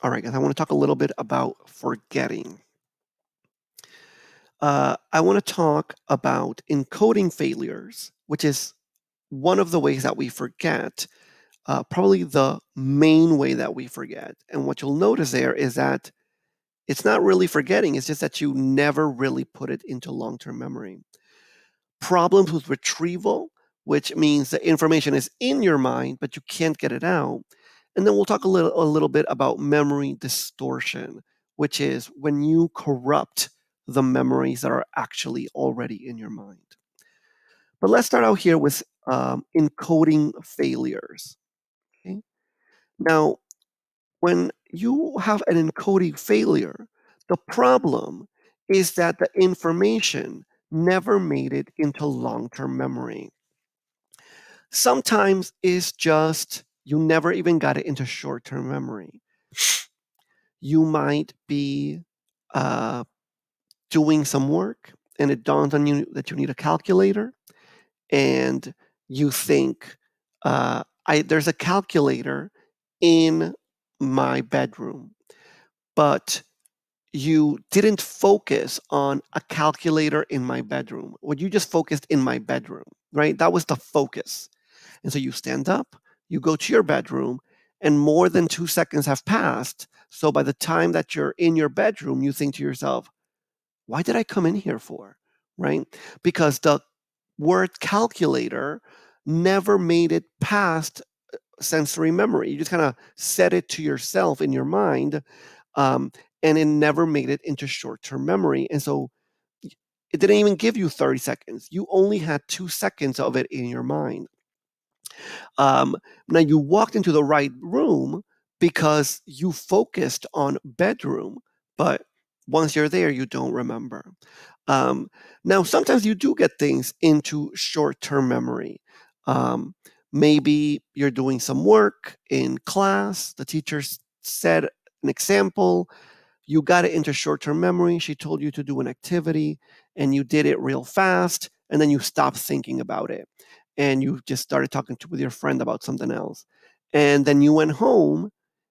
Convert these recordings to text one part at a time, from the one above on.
All right, guys, I want to talk a little bit about forgetting. Uh, I want to talk about encoding failures, which is one of the ways that we forget, uh, probably the main way that we forget. And what you'll notice there is that it's not really forgetting, it's just that you never really put it into long term memory. Problems with retrieval, which means the information is in your mind, but you can't get it out. And then we'll talk a little, a little bit about memory distortion, which is when you corrupt the memories that are actually already in your mind. But let's start out here with um, encoding failures. Okay? Now, when you have an encoding failure, the problem is that the information never made it into long term memory. Sometimes it's just you never even got it into short term memory. You might be uh, doing some work and it dawns on you that you need a calculator and you think uh, I, there's a calculator in my bedroom but you didn't focus on a calculator in my bedroom. What you just focused in my bedroom right? That was the focus. And so you stand up you go to your bedroom and more than two seconds have passed so by the time that you're in your bedroom you think to yourself why did I come in here for? Right? Because the word calculator never made it past uh, sensory memory. You just kind of set it to yourself in your mind, um, and it never made it into short term memory. And so it didn't even give you 30 seconds. You only had two seconds of it in your mind. Um, now you walked into the right room because you focused on bedroom, but once you're there, you don't remember. Um, now, sometimes you do get things into short term memory. Um, maybe you're doing some work in class, the teacher said an example, you got it into short term memory. She told you to do an activity and you did it real fast, and then you stopped thinking about it. And you just started talking to, with your friend about something else. And then you went home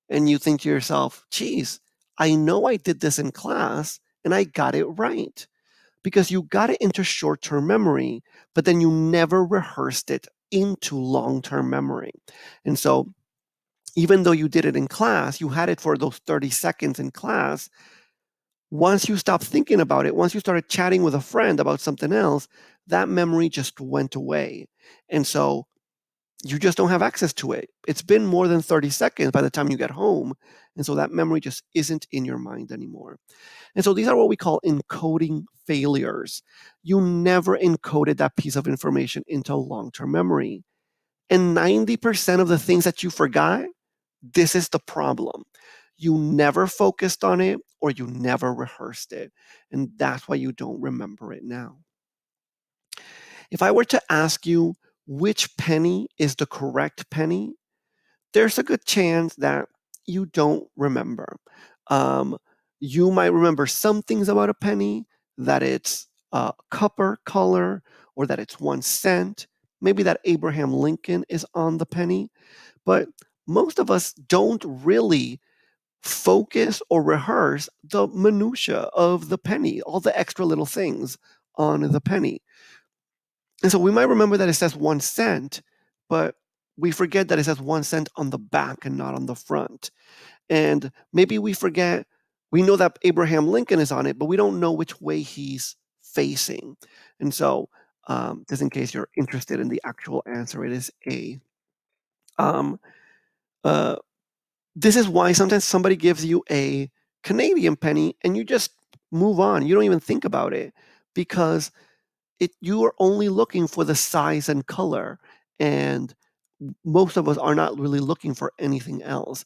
and you think to yourself, geez, I know I did this in class and I got it right because you got it into short term memory, but then you never rehearsed it into long term memory. And so, even though you did it in class, you had it for those 30 seconds in class. Once you stopped thinking about it, once you started chatting with a friend about something else, that memory just went away. And so you just don't have access to it. It's been more than 30 seconds by the time you get home. And so that memory just isn't in your mind anymore. And so these are what we call encoding failures. You never encoded that piece of information into long term memory. And 90% of the things that you forgot, this is the problem. You never focused on it or you never rehearsed it. And that's why you don't remember it now. If I were to ask you, which penny is the correct penny, there's a good chance that you don't remember. Um, you might remember some things about a penny that it's a copper color or that it's one cent. Maybe that Abraham Lincoln is on the penny. But most of us don't really focus or rehearse the minutia of the penny, all the extra little things on the penny. And so we might remember that it says one cent, but we forget that it says one cent on the back and not on the front. And maybe we forget, we know that Abraham Lincoln is on it, but we don't know which way he's facing. And so, um, just in case you're interested in the actual answer, it is A. Um, uh, this is why sometimes somebody gives you a Canadian penny and you just move on. You don't even think about it because it you are only looking for the size and color and most of us are not really looking for anything else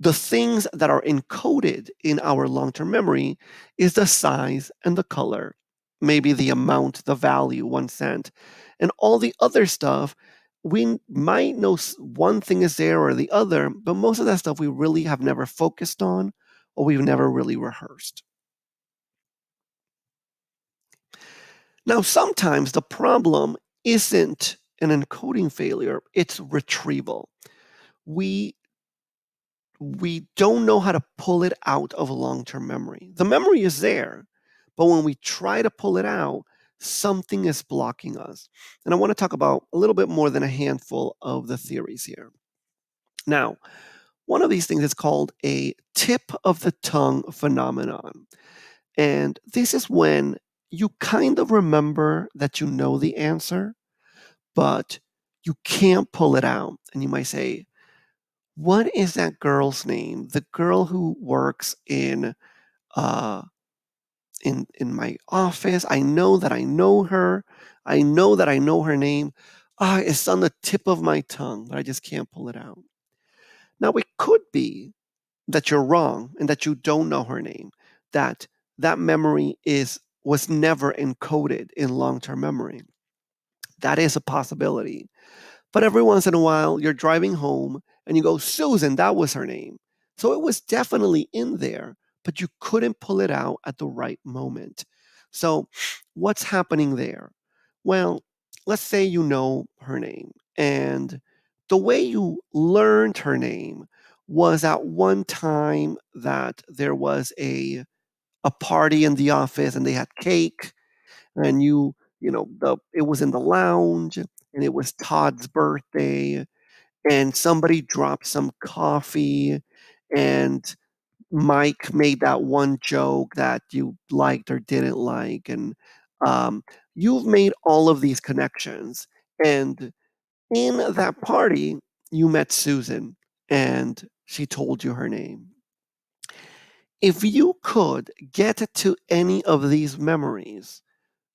the things that are encoded in our long-term memory is the size and the color maybe the amount the value one cent and all the other stuff we might know one thing is there or the other but most of that stuff we really have never focused on or we've never really rehearsed Now, sometimes the problem isn't an encoding failure, it's retrieval. We we don't know how to pull it out of long term memory. The memory is there, but when we try to pull it out, something is blocking us. And I want to talk about a little bit more than a handful of the theories here. Now, one of these things is called a tip of the tongue phenomenon. And this is when you kind of remember that you know the answer, but you can't pull it out. And you might say, What is that girl's name? The girl who works in uh, in in my office. I know that I know her. I know that I know her name. Ah, it's on the tip of my tongue, but I just can't pull it out. Now it could be that you're wrong and that you don't know her name. That that memory is was never encoded in long-term memory. That is a possibility. But every once in a while, you're driving home and you go, Susan, that was her name. So it was definitely in there, but you couldn't pull it out at the right moment. So, what's happening there? Well, let's say you know her name, and the way you learned her name was at one time that there was a a party in the office and they had cake and you you know the it was in the lounge and it was Todd's birthday and somebody dropped some coffee and Mike made that one joke that you liked or didn't like, and um, you've made all of these connections. And in that party, you met Susan, and she told you her name. If you could get to any of these memories,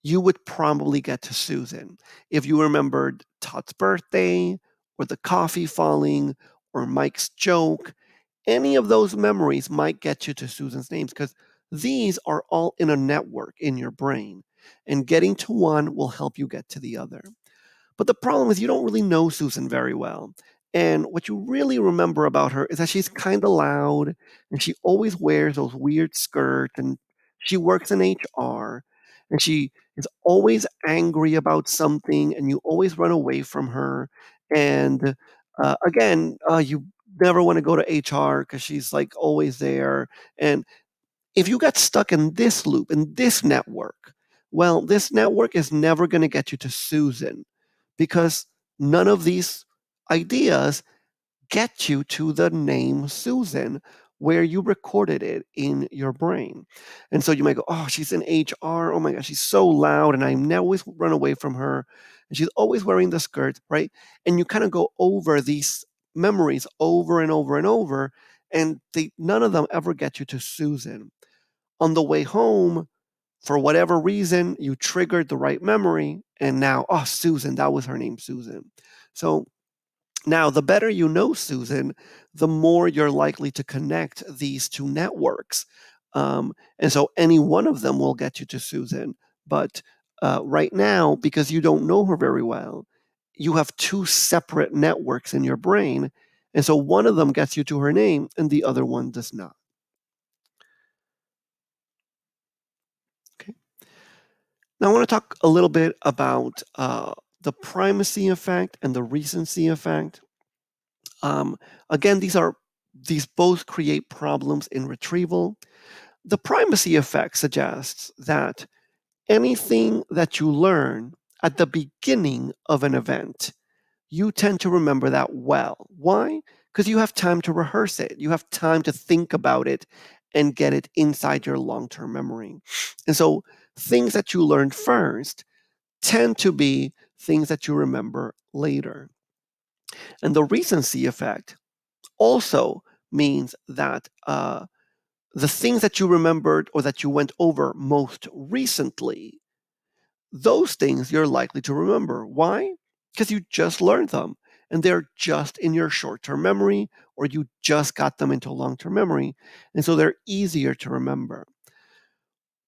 you would probably get to Susan. If you remembered Todd's birthday, or the coffee falling, or Mike's joke, any of those memories might get you to Susan's names because these are all in a network in your brain. And getting to one will help you get to the other. But the problem is, you don't really know Susan very well. And what you really remember about her is that she's kind of loud and she always wears those weird skirts and she works in HR and she is always angry about something and you always run away from her. And uh, again, uh, you never want to go to HR because she's like always there. And if you got stuck in this loop, in this network, well, this network is never going to get you to Susan because none of these ideas get you to the name Susan where you recorded it in your brain. And so you might go, oh, she's in HR. Oh my gosh, she's so loud. And I always run away from her. And she's always wearing the skirt, right? And you kind of go over these memories over and over and over, and they none of them ever get you to Susan. On the way home, for whatever reason, you triggered the right memory, and now, oh, Susan, that was her name, Susan. So now, the better you know Susan, the more you're likely to connect these two networks. Um, and so any one of them will get you to Susan. But uh, right now, because you don't know her very well, you have two separate networks in your brain. And so one of them gets you to her name and the other one does not. Okay. Now I want to talk a little bit about uh, the primacy effect and the recency effect. Um, again, these are these both create problems in retrieval. The primacy effect suggests that anything that you learn at the beginning of an event, you tend to remember that well. Why? Because you have time to rehearse it, you have time to think about it and get it inside your long term memory. And so things that you learned first tend to be things that you remember later. And the recency effect also means that uh, the things that you remembered or that you went over most recently those things you're likely to remember. Why? Because you just learned them and they're just in your short term memory or you just got them into long term memory. And so they're easier to remember.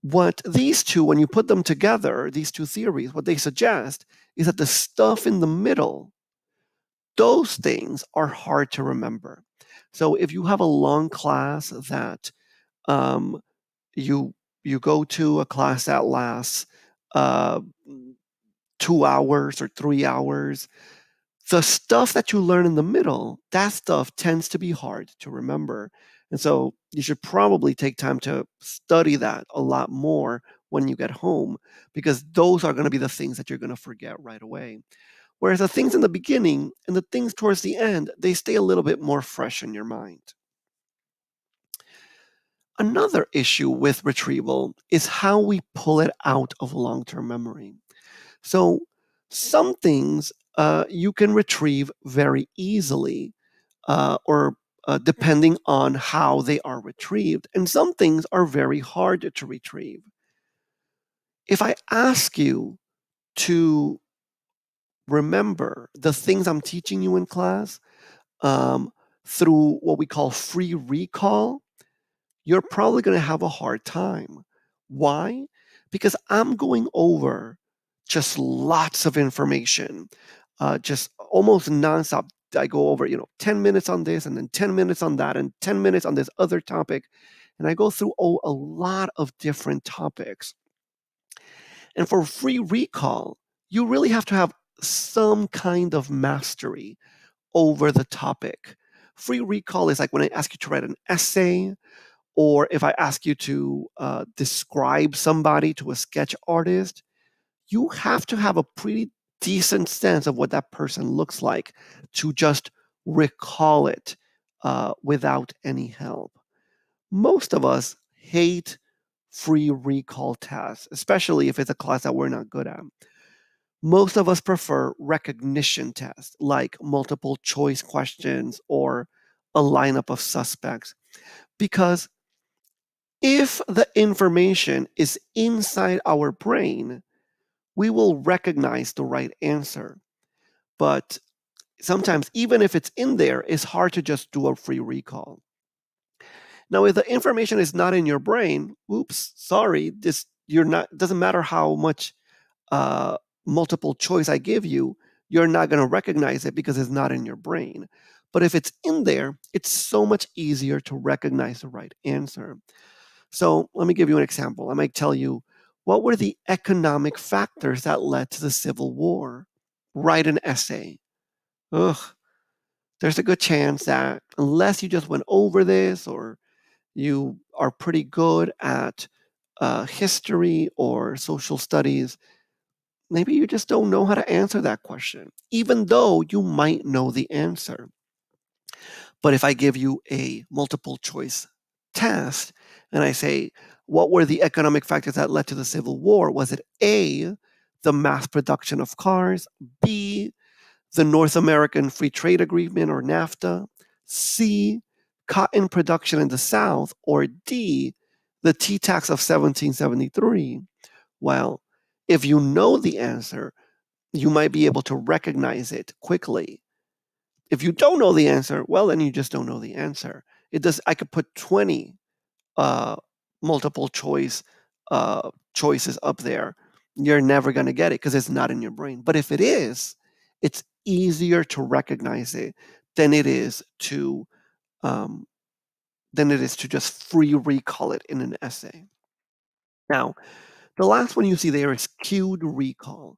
What these two, when you put them together, these two theories, what they suggest is that the stuff in the middle, those things are hard to remember. So if you have a long class that um, you you go to a class that lasts uh, two hours or three hours, The stuff that you learn in the middle, that stuff tends to be hard to remember. And so you should probably take time to study that a lot more when you get home because those are going to be the things that you're going to forget right away. Whereas the things in the beginning and the things towards the end, they stay a little bit more fresh in your mind. Another issue with retrieval is how we pull it out of long term memory. So, some things uh, you can retrieve very easily, uh, or uh, depending on how they are retrieved, and some things are very hard to retrieve. If I ask you to remember the things I'm teaching you in class um, through what we call free recall, you're probably going to have a hard time. Why? Because I'm going over just lots of information, uh, just almost nonstop. I go over, you know, 10 minutes on this and then 10 minutes on that and 10 minutes on this other topic. And I go through oh, a lot of different topics. And for free recall, you really have to have some kind of mastery over the topic. Free recall is like when I ask you to write an essay, or if I ask you to uh, describe somebody to a sketch artist, you have to have a pretty decent sense of what that person looks like to just recall it uh, without any help. Most of us hate free recall tests, especially if it's a class that we're not good at. Most of us prefer recognition tests like multiple choice questions or a lineup of suspects because if the information is inside our brain, we will recognize the right answer. But sometimes, even if it's in there, it's hard to just do a free recall. Now, if the information is not in your brain, oops, sorry, this you're not. Doesn't matter how much uh, multiple choice I give you, you're not going to recognize it because it's not in your brain. But if it's in there, it's so much easier to recognize the right answer. So let me give you an example. I might tell you what were the economic factors that led to the Civil War? Write an essay. Ugh, there's a good chance that unless you just went over this or you are pretty good at uh, history or social studies, maybe you just don't know how to answer that question, even though you might know the answer. But if I give you a multiple choice test and I say, what were the economic factors that led to the Civil War? Was it A, the mass production of cars, B, the North American Free Trade Agreement or NAFTA, C, cotton production in the South, or D, the tea tax of 1773? Well, if you know the answer, you might be able to recognize it quickly. If you don't know the answer, well, then you just don't know the answer. It does. I could put 20 uh, multiple choice uh, choices up there. You're never going to get it because it's not in your brain. But if it is, it's easier to recognize it than it is to um, than it is to just free recall it in an essay. Now, the last one you see there is cued recall.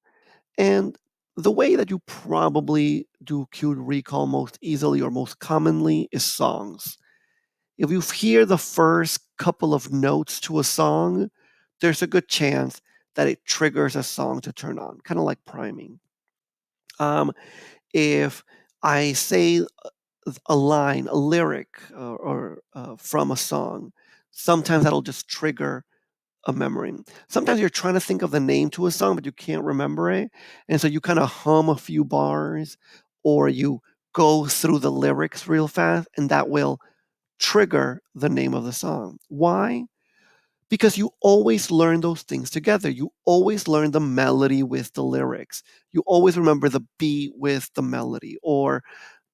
And the way that you probably do cued recall most easily or most commonly is songs. If you hear the first couple of notes to a song, there's a good chance that it triggers a song to turn on, kind of like priming. Um, if I say a line, a lyric, uh, or uh, from a song, sometimes that'll just trigger a memory. Sometimes you're trying to think of the name to a song, but you can't remember it. And so you kind of hum a few bars or you go through the lyrics real fast, and that will trigger the name of the song. Why? Because you always learn those things together. You always learn the melody with the lyrics. You always remember the beat with the melody, or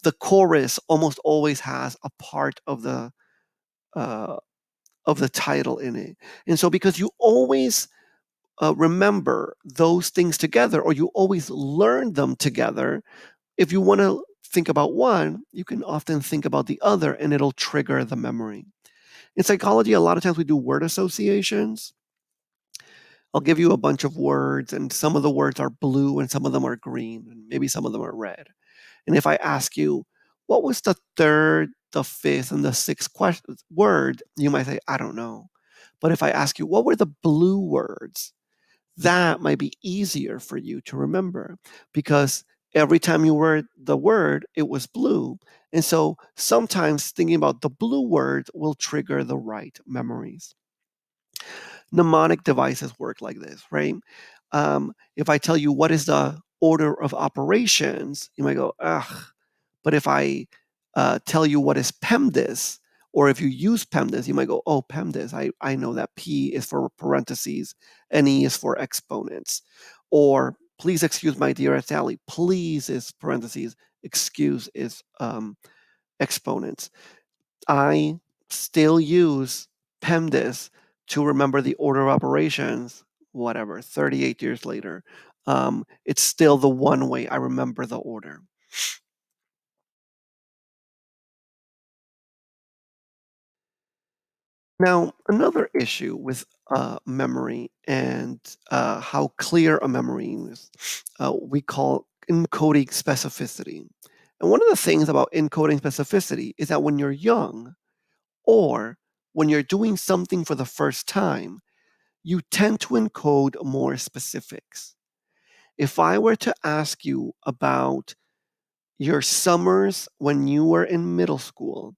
the chorus almost always has a part of the uh, of the title in it. And so, because you always uh, remember those things together, or you always learn them together, if you want to think about one, you can often think about the other, and it'll trigger the memory. In psychology, a lot of times we do word associations. I'll give you a bunch of words, and some of the words are blue, and some of them are green, and maybe some of them are red. And if I ask you, what was the third, the fifth, and the sixth word, you might say, I don't know. But if I ask you, what were the blue words? That might be easier for you to remember because every time you heard the word, it was blue. And so sometimes thinking about the blue word will trigger the right memories. Mnemonic devices work like this, right? Um, if I tell you what is the order of operations, you might go, ugh. But if I uh, tell you what is PEMDAS, or if you use PEMDAS, you might go, oh, PEMDAS, I, I know that P is for parentheses and E is for exponents. Or please excuse my dear Sally, please is parentheses, excuse is um, exponents. I still use PEMDAS to remember the order of operations, whatever, 38 years later. Um, it's still the one way I remember the order. Now, another issue with uh, memory and uh, how clear a memory is, uh, we call encoding specificity. And one of the things about encoding specificity is that when you're young or when you're doing something for the first time, you tend to encode more specifics. If I were to ask you about your summers when you were in middle school,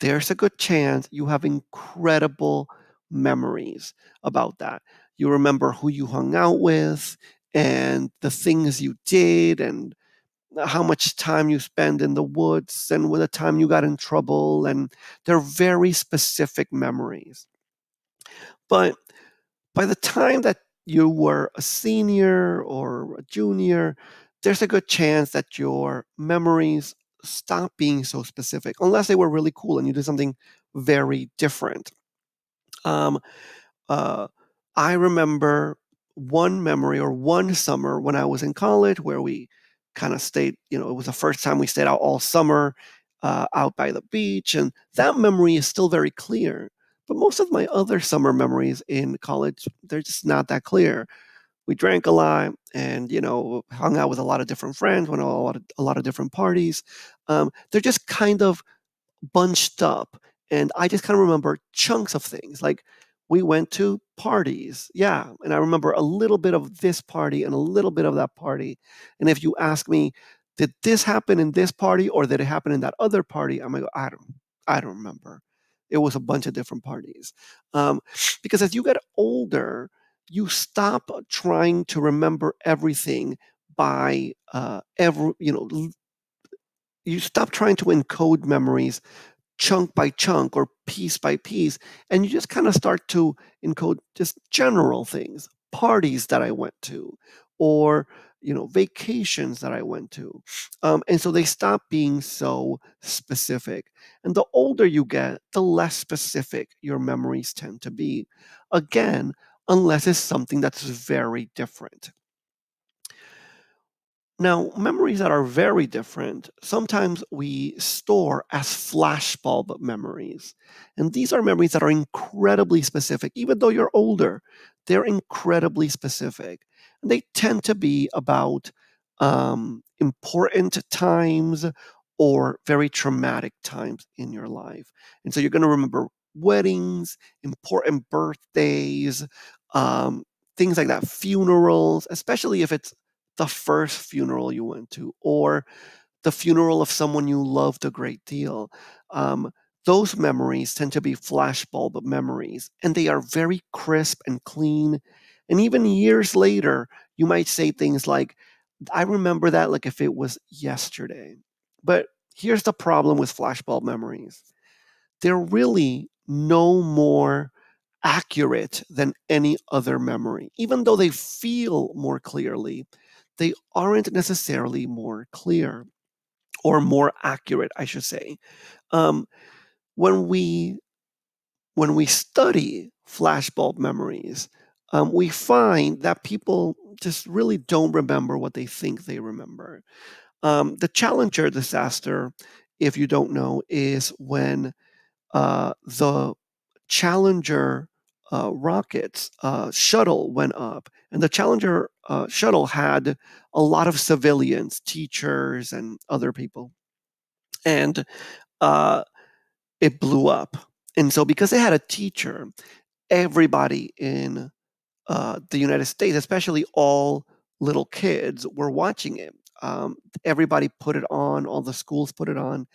there's a good chance you have incredible memories about that. You remember who you hung out with and the things you did and how much time you spend in the woods and when the time you got in trouble and they're very specific memories. But by the time that you were a senior or a junior, there's a good chance that your memories stop being so specific unless they were really cool and you did something very different. Um, uh, I remember one memory or one summer when I was in college where we kind of stayed, you know, it was the first time we stayed out all summer uh, out by the beach. And that memory is still very clear. But most of my other summer memories in college, they're just not that clear we drank a lot and you know hung out with a lot of different friends went to a lot of, a lot of different parties. Um, they're just kind of bunched up and i just kind of remember chunks of things like we went to parties yeah and i remember a little bit of this party and a little bit of that party and if you ask me did this happen in this party or did it happen in that other party? I'm like i don't i don't remember. It was a bunch of different parties. Um, because as you get older you stop trying to remember everything by uh, every you know you stop trying to encode memories chunk by chunk or piece by piece and you just kind of start to encode just general things parties that i went to or you know vacations that i went to um, and so they stop being so specific and the older you get the less specific your memories tend to be. Again unless it's something that's very different. Now, memories that are very different, sometimes we store as flashbulb memories. And these are memories that are incredibly specific. Even though you're older, they're incredibly specific. And they tend to be about um, important times or very traumatic times in your life. And so you're going to remember weddings, important birthdays, um, things like that, funerals, especially if it's the first funeral you went to or the funeral of someone you loved a great deal. Um, those memories tend to be flashbulb memories, and they are very crisp and clean. And even years later, you might say things like, I remember that like if it was yesterday. But here's the problem with flashbulb memories they're really no more accurate than any other memory. Even though they feel more clearly, they aren't necessarily more clear or more accurate, I should say. Um, when we when we study flashbulb memories, um, we find that people just really don't remember what they think they remember. Um, the Challenger disaster, if you don't know, is when uh, the Challenger uh, rockets uh, shuttle went up, and the Challenger uh, shuttle had a lot of civilians, teachers, and other people, and uh, it blew up. And so, because it had a teacher, everybody in uh, the United States, especially all little kids, were watching it. Um, everybody put it on, all the schools put it on.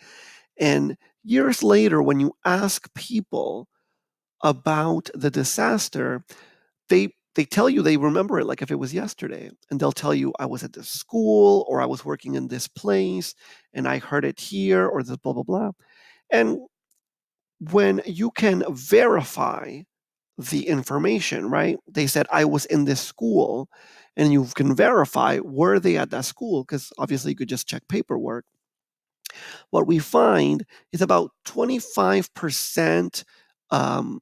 And years later, when you ask people about the disaster, they they tell you they remember it like if it was yesterday and they'll tell you i was at this school or i was working in this place and i heard it here or this blah blah blah. And when you can verify the information right they said i was in this school and you can verify were they at that school? Because obviously you could just check paperwork what we find is about 25% um,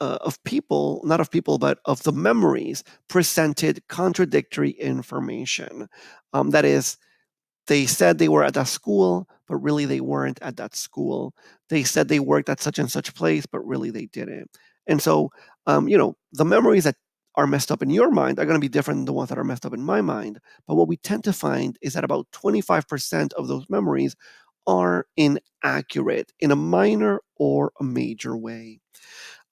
uh, of people, not of people, but of the memories presented contradictory information. Um, that is, they said they were at that school, but really they weren't at that school. They said they worked at such and such place, but really they didn't. And so, um, you know, the memories that are messed up in your mind are going to be different than the ones that are messed up in my mind. But what we tend to find is that about 25% of those memories are inaccurate in a minor or a major way.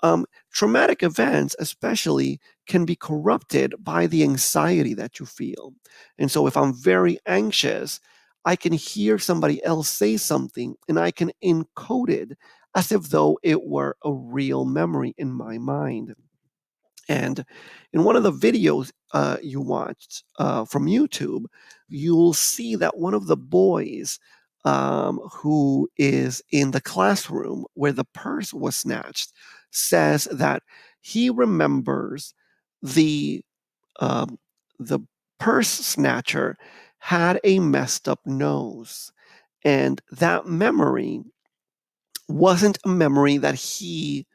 Um, traumatic events, especially, can be corrupted by the anxiety that you feel. And so, if I'm very anxious, I can hear somebody else say something and I can encode it as if though it were a real memory in my mind. And in one of the videos uh, you watched uh, from YouTube, you'll see that one of the boys um, who is in the classroom where the purse was snatched says that he remembers the um, the purse snatcher had a messed up nose, and that memory wasn't a memory that he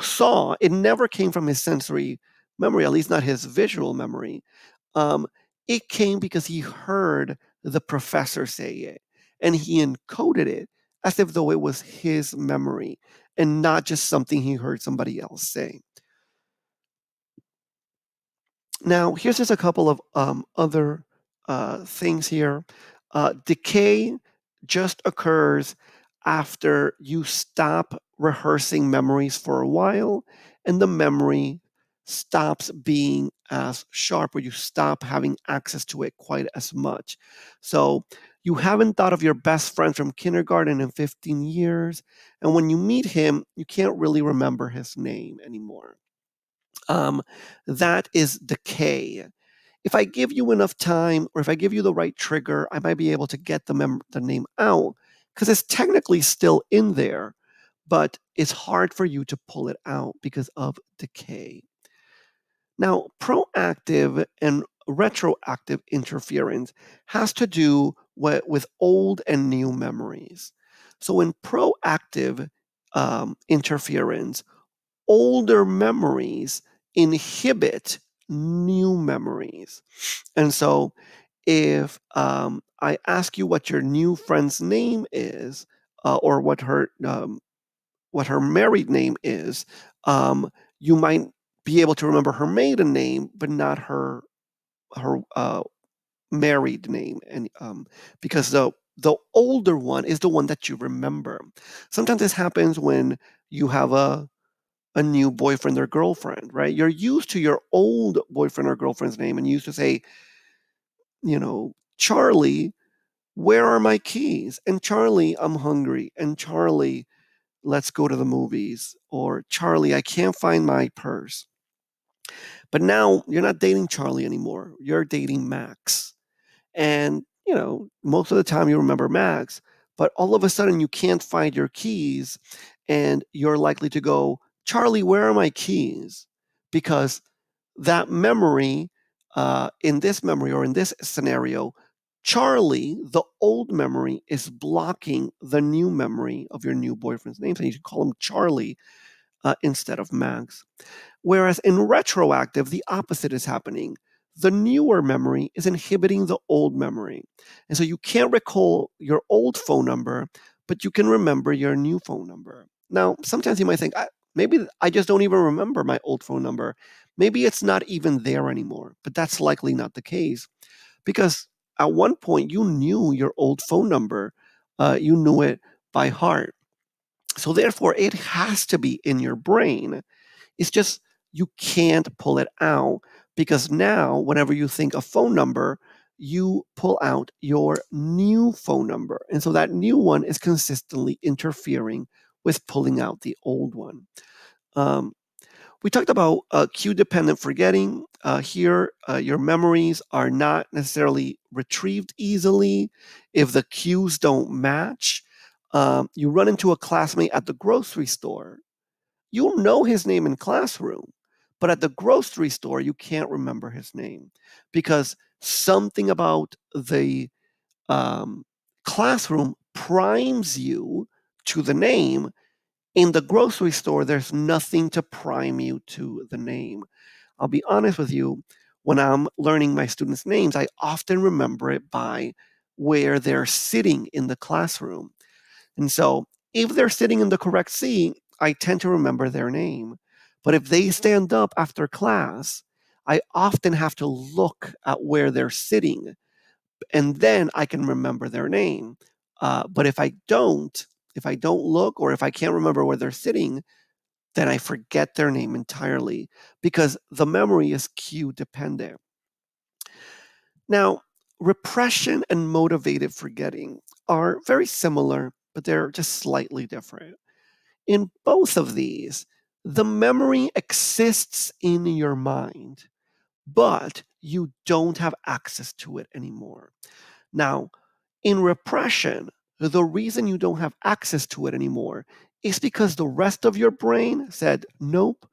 saw. It never came from his sensory memory, at least not his visual memory. Um, it came because he heard the professor say it, and he encoded it as if though it was his memory and not just something he heard somebody else say. Now, here's just a couple of um, other uh, things here. Uh, decay just occurs after you stop rehearsing memories for a while and the memory stops being as sharp or you stop having access to it quite as much. So you haven't thought of your best friend from kindergarten in 15 years. And when you meet him, you can't really remember his name anymore. Um, that is decay. If I give you enough time, or if I give you the right trigger, I might be able to get the, mem- the name out because it's technically still in there, but it's hard for you to pull it out because of decay. Now, proactive and retroactive interference has to do with, old and new memories. So, in proactive um, interference, older memories inhibit new memories. And so, if um, I ask you what your new friend's name is, uh, or what her um, what her married name is, um, you might be able to remember her maiden name, but not her her uh, married name, and um, because the the older one is the one that you remember. Sometimes this happens when you have a a new boyfriend or girlfriend, right? You're used to your old boyfriend or girlfriend's name, and you used to say, you know, Charlie, where are my keys? And Charlie, I'm hungry. And Charlie, let's go to the movies. Or Charlie, I can't find my purse. But now you're not dating Charlie anymore. You're dating Max. And, you know, most of the time you remember Max, but all of a sudden you can't find your keys and you're likely to go, Charlie, where are my keys? Because that memory, uh, in this memory or in this scenario, Charlie, the old memory, is blocking the new memory of your new boyfriend's name. So you should call him Charlie uh, instead of Max. Whereas in retroactive, the opposite is happening. The newer memory is inhibiting the old memory. And so you can't recall your old phone number, but you can remember your new phone number. Now, sometimes you might think, Maybe I just don't even remember my old phone number. Maybe it's not even there anymore, but that's likely not the case because at one point you knew your old phone number, uh, you knew it by heart. So therefore, it has to be in your brain. It's just you can't pull it out because now, whenever you think a phone number, you pull out your new phone number. And so that new one is consistently interfering with pulling out the old one. Um, we talked about uh, cue dependent forgetting. Uh, here, uh, your memories are not necessarily retrieved easily if the cues don't match. Um, you run into a classmate at the grocery store. You'll know his name in classroom, but at the grocery store, you can't remember his name because something about the um, classroom primes you to the name in the grocery store, there's nothing to prime you to the name. I'll be honest with you, when I'm learning my students' names, I often remember it by where they're sitting in the classroom. And so if they're sitting in the correct seat, I tend to remember their name. But if they stand up after class, I often have to look at where they're sitting and then I can remember their name. Uh, but if I don't, if I don't look or if I can't remember where they're sitting, then I forget their name entirely because the memory is cue dependent. Now, repression and motivated forgetting are very similar, but they're just slightly different. In both of these, the memory exists in your mind, but you don't have access to it anymore. Now, in repression, the reason you don't have access to it anymore is because the rest of your brain said, nope,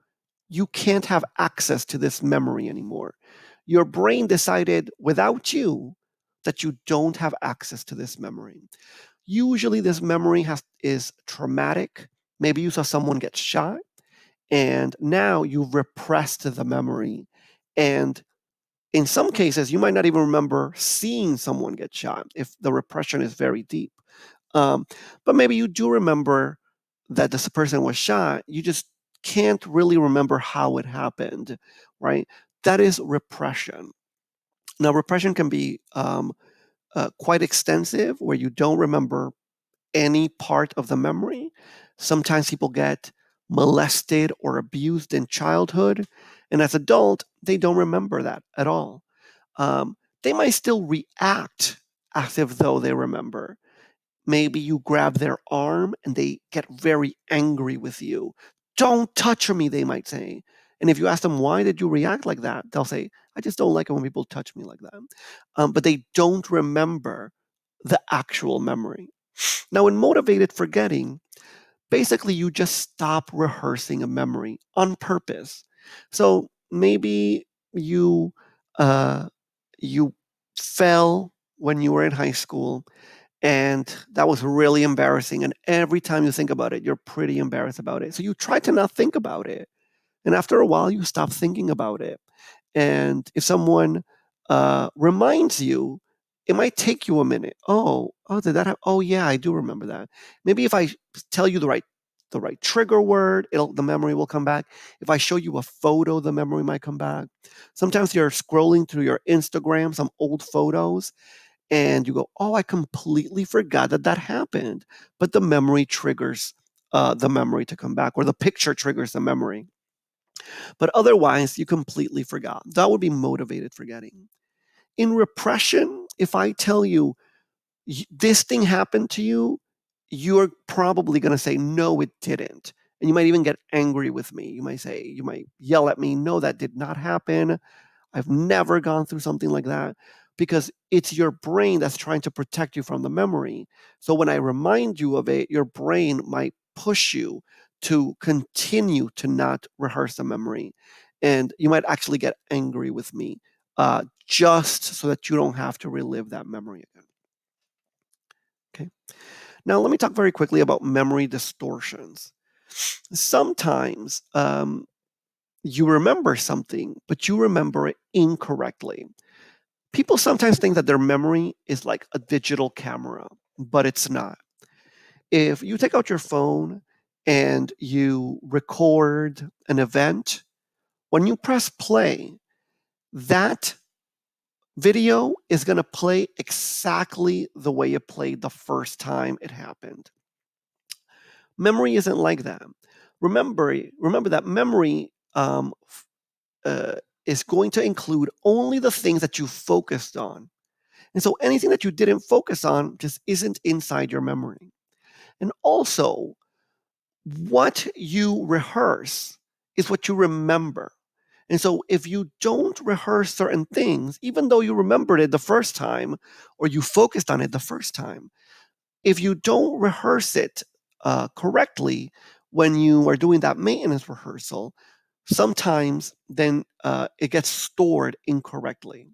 you can't have access to this memory anymore. Your brain decided without you that you don't have access to this memory. Usually, this memory has, is traumatic. Maybe you saw someone get shot, and now you've repressed the memory. And in some cases, you might not even remember seeing someone get shot if the repression is very deep. Um, but maybe you do remember that this person was shot. You just can't really remember how it happened, right? That is repression. Now, repression can be um, uh, quite extensive, where you don't remember any part of the memory. Sometimes people get molested or abused in childhood, and as adult, they don't remember that at all. Um, they might still react as if though they remember, maybe you grab their arm and they get very angry with you. Don't touch me, they might say. And if you ask them, why did you react like that? They'll say, I just don't like it when people touch me like that. Um, but they don't remember the actual memory. Now, in motivated forgetting, basically you just stop rehearsing a memory on purpose. So maybe you uh, you fell when you were in high school and that was really embarrassing. And every time you think about it, you're pretty embarrassed about it. So you try to not think about it. And after a while, you stop thinking about it. And if someone uh, reminds you, it might take you a minute. Oh, oh, did that? Oh, yeah, I do remember that. Maybe if I tell you the right the right trigger word, it'll the memory will come back. If I show you a photo, the memory might come back. Sometimes you're scrolling through your Instagram, some old photos, and you go, oh, I completely forgot that that happened. But the memory triggers uh, the memory to come back, or the picture triggers the memory. But otherwise, you completely forgot. That would be motivated forgetting. In repression, if I tell you this thing happened to you, you're probably going to say, no, it didn't. And you might even get angry with me. You might say, you might yell at me, no, that did not happen. I've never gone through something like that because it's your brain that's trying to protect you from the memory. So when I remind you of it, your brain might push you to continue to not rehearse the memory. And you might actually get angry with me uh, just so that you don't have to relive that memory again. Okay. Now, let me talk very quickly about memory distortions. Sometimes um, you remember something, but you remember it incorrectly people sometimes think that their memory is like a digital camera, but it's not. If you take out your phone and you record an event, when you press play, that video is going to play exactly the way it played the first time it happened. Memory isn't like that. Remember, remember that memory um, uh, is going to include only the things that you focused on. And so anything that you didn't focus on just isn't inside your memory. And also, what you rehearse is what you remember. And so if you don't rehearse certain things, even though you remembered it the first time or you focused on it the first time, if you don't rehearse it uh, correctly when you are doing that maintenance rehearsal, sometimes then uh, it gets stored incorrectly.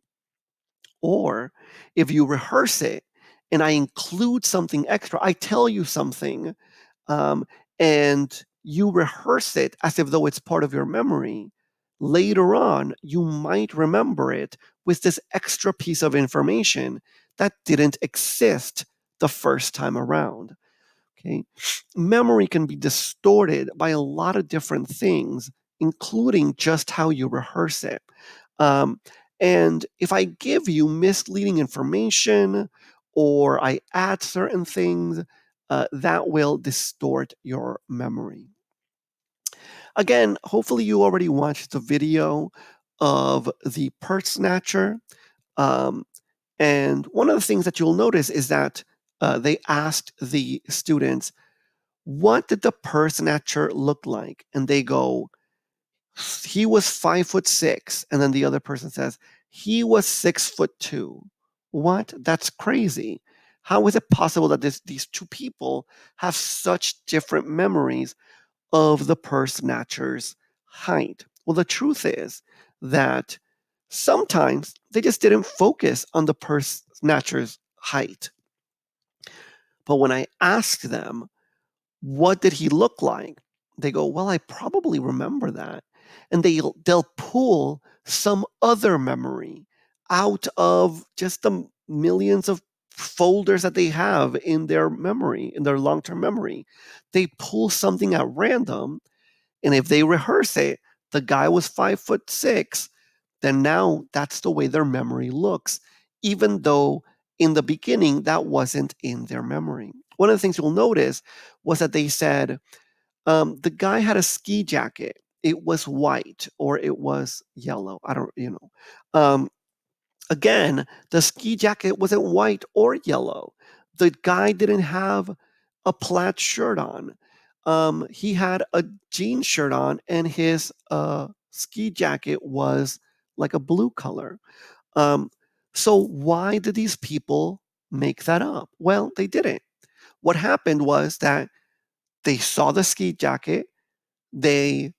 Or if you rehearse it and I include something extra, I tell you something um, and you rehearse it as if though it's part of your memory, later on you might remember it with this extra piece of information that didn't exist the first time around. Okay. Memory can be distorted by a lot of different things, including just how you rehearse it. Um, and if I give you misleading information or I add certain things, uh, that will distort your memory. Again, hopefully you already watched the video of the purse snatcher. Um, and one of the things that you'll notice is that uh, they asked the students, what did the purse snatcher look like? And they go, he was five foot six. And then the other person says, he was six foot two. What? That's crazy. How is it possible that this, these two people have such different memories of the purse snatcher's height? Well, the truth is that sometimes they just didn't focus on the purse snatcher's height. But when I asked them, what did he look like? They go, well, I probably remember that. And they, they'll pull some other memory out of just the millions of folders that they have in their memory, in their long term memory. They pull something at random. And if they rehearse it, the guy was five foot six, then now that's the way their memory looks, even though in the beginning that wasn't in their memory. One of the things you'll notice was that they said um, the guy had a ski jacket. It was white or it was yellow. I don't, you know. Um, Again, the ski jacket wasn't white or yellow. The guy didn't have a plaid shirt on. Um, he had a jean shirt on, and his uh, ski jacket was like a blue color. Um, so, why did these people make that up? Well, they didn't. What happened was that they saw the ski jacket, they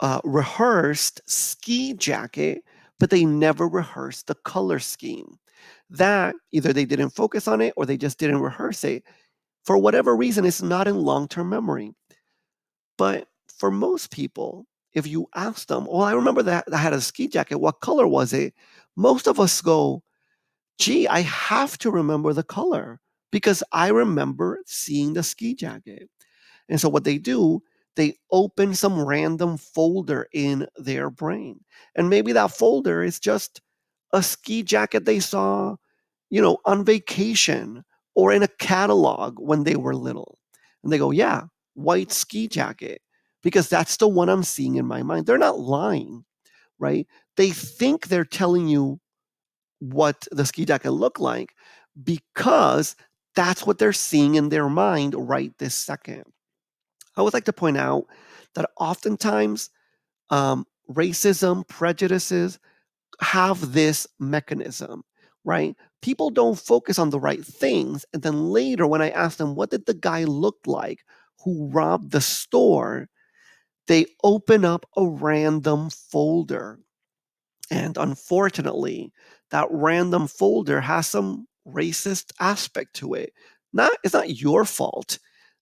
uh, rehearsed ski jacket, but they never rehearsed the color scheme. That either they didn't focus on it or they just didn't rehearse it. For whatever reason, it's not in long term memory. But for most people, if you ask them, well, I remember that I had a ski jacket. What color was it? Most of us go, gee, I have to remember the color because I remember seeing the ski jacket. And so what they do they open some random folder in their brain. And maybe that folder is just a ski jacket they saw, you know, on vacation or in a catalog when they were little. And they go, yeah, white ski jacket, because that's the one I'm seeing in my mind. They're not lying, right? They think they're telling you what the ski jacket looked like because that's what they're seeing in their mind right this second. I would like to point out that oftentimes um, racism, prejudices have this mechanism, right? People don't focus on the right things. And then later, when I ask them, what did the guy look like who robbed the store? They open up a random folder. And unfortunately, that random folder has some racist aspect to it. Not, it's not your fault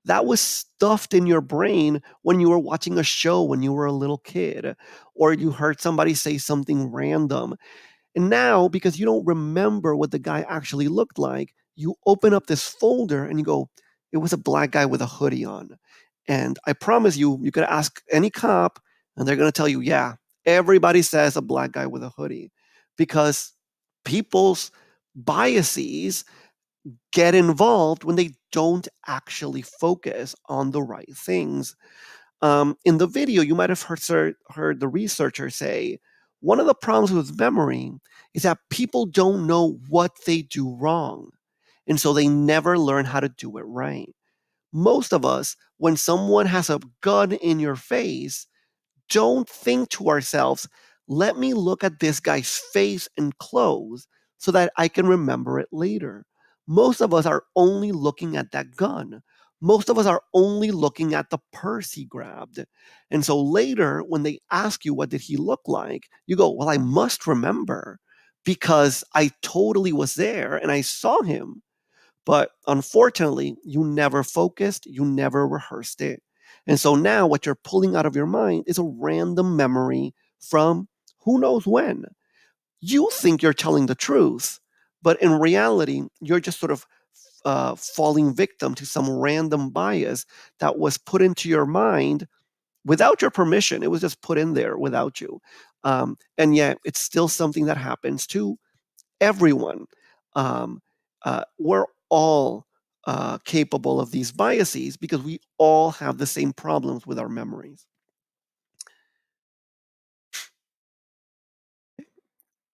that was stuffed in your brain when you were watching a show when you were a little kid, or you heard somebody say something random. And now, because you don't remember what the guy actually looked like, you open up this folder and you go, it was a black guy with a hoodie on. And I promise you, you could ask any cop, and they're going to tell you, yeah, everybody says a black guy with a hoodie because people's biases get involved when they don't actually focus on the right things. Um, in the video, you might have heard, heard the researcher say one of the problems with memory is that people don't know what they do wrong. And so they never learn how to do it right. Most of us, when someone has a gun in your face, don't think to ourselves, let me look at this guy's face and clothes so that I can remember it later. Most of us are only looking at that gun. Most of us are only looking at the purse he grabbed. And so later, when they ask you, what did he look like? You go, well, I must remember because I totally was there and I saw him. But unfortunately, you never focused, you never rehearsed it. And so now what you're pulling out of your mind is a random memory from who knows when. You think you're telling the truth, but in reality, you're just sort of uh, falling victim to some random bias that was put into your mind without your permission. It was just put in there without you. Um, and yet, it's still something that happens to everyone. Um, uh, we're all uh, capable of these biases because we all have the same problems with our memories.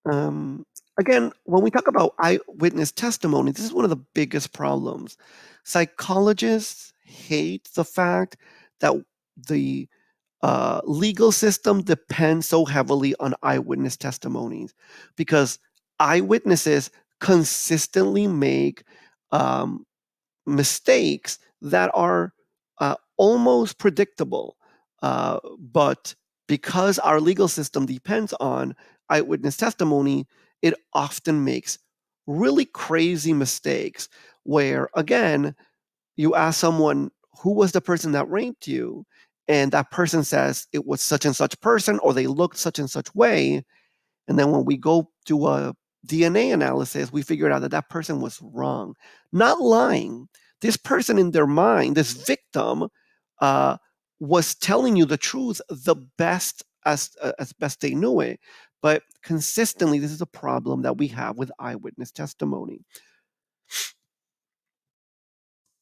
Um, again, when we talk about eyewitness testimony, this is one of the biggest problems. Psychologists hate the fact that the uh, legal system depends so heavily on eyewitness testimonies because eyewitnesses consistently make um, mistakes that are uh, almost predictable. Uh, but because our legal system depends on eyewitness testimony, it often makes really crazy mistakes where, again, you ask someone, who was the person that raped you? And that person says it was such and such person, or they looked such and such way. And then when we go to a DNA analysis, we figured out that that person was wrong, not lying. This person in their mind, this victim, uh, was telling you the truth the best as uh, as best they knew it. But consistently, this is a problem that we have with eyewitness testimony.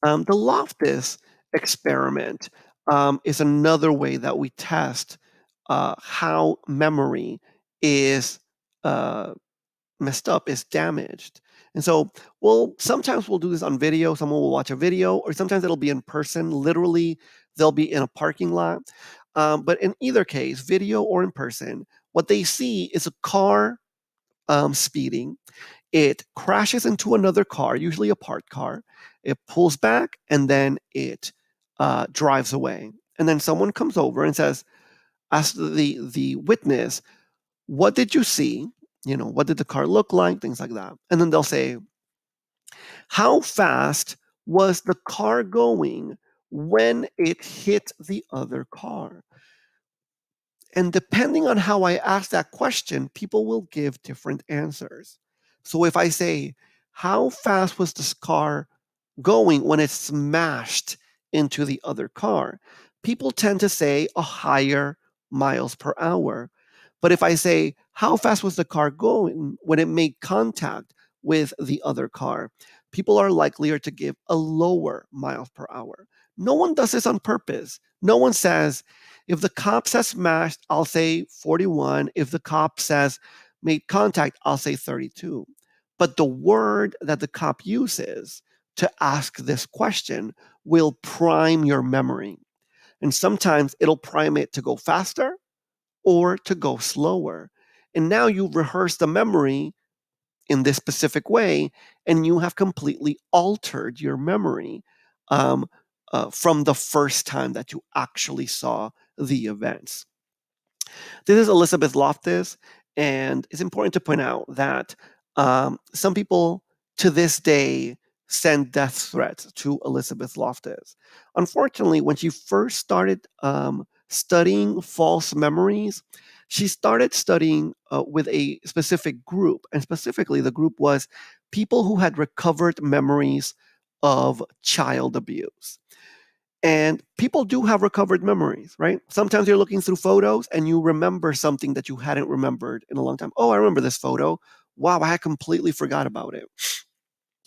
Um, the Loftus experiment um, is another way that we test uh, how memory is uh, messed up, is damaged. And so, well, sometimes we'll do this on video. Someone will watch a video, or sometimes it'll be in person. Literally, they'll be in a parking lot. Um, but in either case, video or in person, what they see is a car um, speeding. It crashes into another car, usually a parked car. It pulls back and then it uh, drives away. And then someone comes over and says, ask the the witness, "What did you see? You know, what did the car look like? Things like that." And then they'll say, "How fast was the car going when it hit the other car?" And depending on how I ask that question, people will give different answers. So if I say, How fast was this car going when it smashed into the other car? People tend to say a higher miles per hour. But if I say, How fast was the car going when it made contact with the other car? People are likelier to give a lower miles per hour. No one does this on purpose. No one says, if the cop says smashed, I'll say 41. If the cop says made contact, I'll say 32. But the word that the cop uses to ask this question will prime your memory. And sometimes it'll prime it to go faster or to go slower. And now you've rehearsed the memory in this specific way, and you have completely altered your memory um, uh, from the first time that you actually saw the events. This is Elizabeth Loftus, and it's important to point out that um, some people to this day send death threats to Elizabeth Loftus. Unfortunately, when she first started um, studying false memories, she started studying uh, with a specific group, and specifically, the group was people who had recovered memories of child abuse. And people do have recovered memories, right? Sometimes you're looking through photos and you remember something that you hadn't remembered in a long time. Oh, I remember this photo. Wow, I completely forgot about it.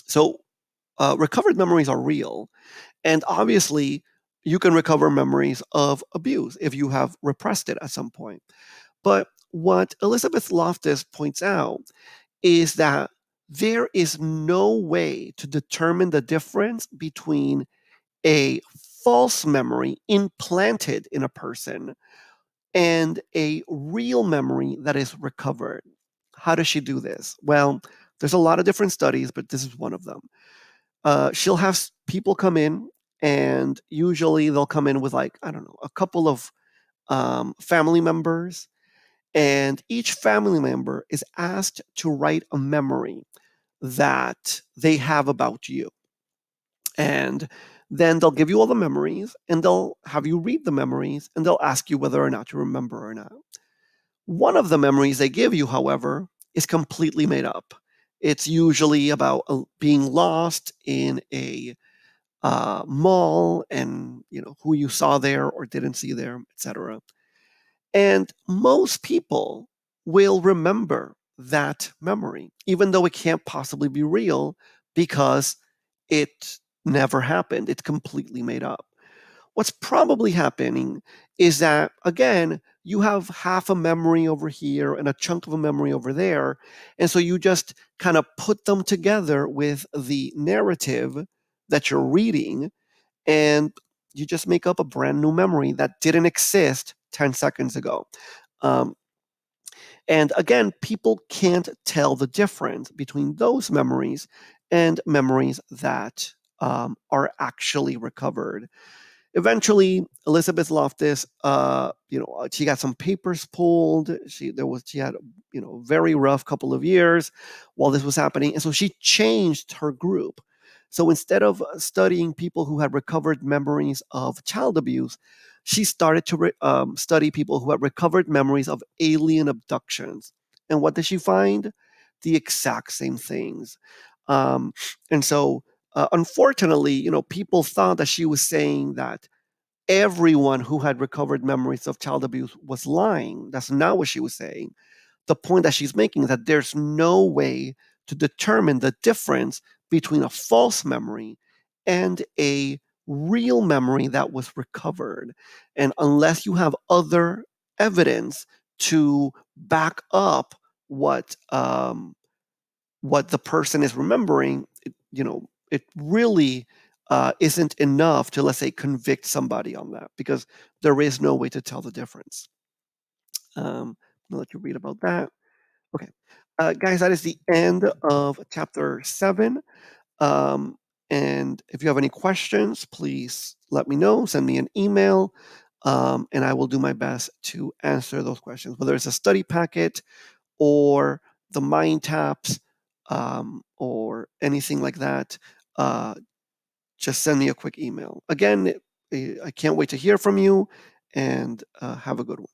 So, uh, recovered memories are real. And obviously, you can recover memories of abuse if you have repressed it at some point. But what Elizabeth Loftus points out is that there is no way to determine the difference between a false memory implanted in a person and a real memory that is recovered. How does she do this? Well, there's a lot of different studies, but this is one of them. Uh, she'll have people come in, and usually they'll come in with, like, I don't know, a couple of um, family members. And each family member is asked to write a memory that they have about you. And then they'll give you all the memories and they'll have you read the memories and they'll ask you whether or not you remember or not. One of the memories they give you, however, is completely made up. It's usually about uh, being lost in a uh, mall and you know who you saw there or didn't see there, etc. And most people will remember that memory, even though it can't possibly be real because it never happened. It's completely made up. What's probably happening is that, again, you have half a memory over here and a chunk of a memory over there. And so you just kind of put them together with the narrative that you're reading, and you just make up a brand new memory that didn't exist 10 seconds ago. Um, and again, people can't tell the difference between those memories and memories that um, are actually recovered. Eventually, Elizabeth Loftus, uh, you know, uh, she got some papers pulled. She there was she had you know very rough couple of years while this was happening, and so she changed her group. So instead of uh, studying people who had recovered memories of child abuse, she started to um, study people who had recovered memories of alien abductions. And what did she find? The exact same things. Um, and so, uh, unfortunately, you know, people thought that she was saying that everyone who had recovered memories of child abuse was lying. That's not what she was saying. The point that she's making is that there's no way to determine the difference between a false memory and a real memory that was recovered. And unless you have other evidence to back up what um, what the person is remembering, it, you know, it really uh, isn't enough to let's say convict somebody on that because there is no way to tell the difference. Um, I'll let you read about that. Okay, uh, guys, that is the end of chapter seven. Um, and if you have any questions, please let me know. Send me an email, um, and I will do my best to answer those questions, whether it's a study packet or the MindTaps um, or anything like that. Uh, just send me a quick email. Again, I can't wait to hear from you, and uh, have a good one.